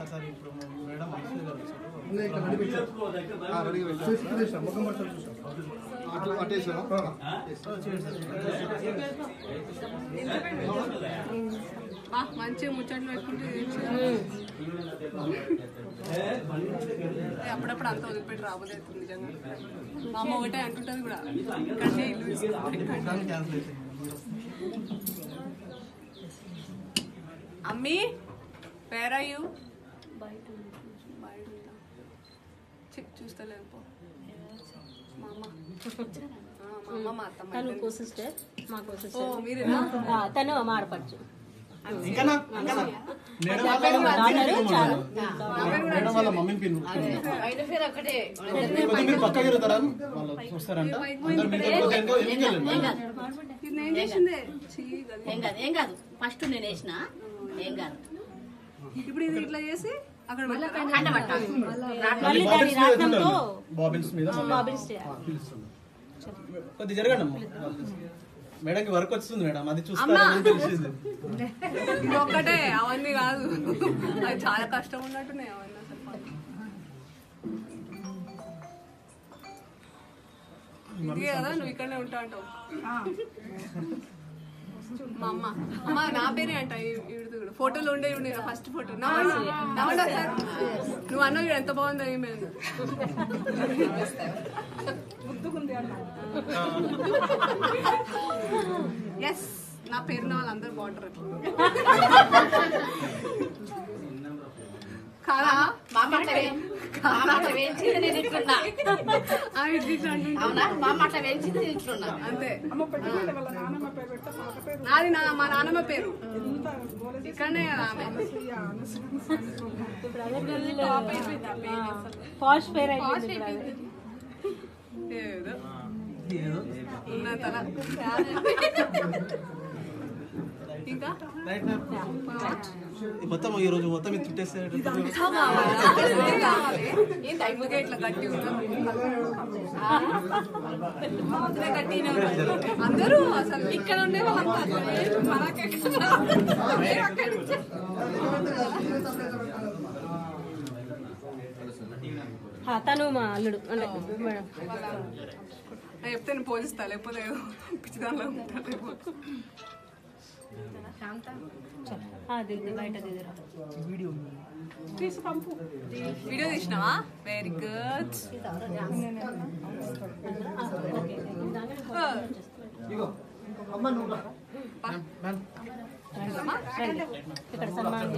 Sir ఇప్పుడు madam గారు ఇక్కడ మంచిగా ముచ్చట్లు పెట్టుకుంటే అప్పుడప్పుడు అంత వదిలిపెట్టి నిజంగా. మా అమ్మ ఒకటే అంటుంటది కూడా ఇక్కడనే ఇల్లు అమ్మీ వేర్ ఆర్ యూ బయట ఉందా. చెక్ చూస్తలేదు పో మా అమ్మ అమ్మ తను కో సిస్టర్ మా కో సిస్టర్ మా ఆడపడుచు. ఏం కాదు. ఏం కాదు. ఫస్ట్ నేను వేసిన. ఏం కాదు. ఇప్పుడు ఇది ఇట్లా చేసి అక్కడ మీద. కొద్ది జరగండి మేడంకి వర్క్ వస్తుంది మేడం అది చూస్తారని తెలిసింది. ఒక్కటే అవన్నీ కాదు. అది చాలా కష్టం ఉన్నట్టున్నాయి అవన్నీ ఇది కదా నువ్వు ఇక్కడనే ఉంటా అంటావు. మా అమ్మ. అమ్మ నా పేరే అంట ఫోటోలో ఉండే ఉండే ఫస్ట్ ఫోటో. నవ్వండి సార్ నువ్వు అన్నావు ఎంత బాగుందో ఏమే ఎస్ నా పేరున్న వాళ్ళందరూ బాగుంటారు కాదా? మా అంతే. నాది నా మా నాన్నమ్మ పేరు. ఇక్కడనే ఆమె. పాష్ పేర్. ఏదో. తల మొత్తం ఈ రోజు మొత్తం ఇది చుట్టేస్తే. అందరూ అసలు ఇక్కడ ఉండే తను మా అల్లుడు అంటే మేడం. నేను చెప్తే నేను పోలిస్తా లేకపోతే ఏదో పిచ్చి దానిలో ఉంటా లేకపోతే. బయట దిగురా వీడియో వీడియో తీసినావా వెరీ గుడ్ ఇక్కడ సన్మానం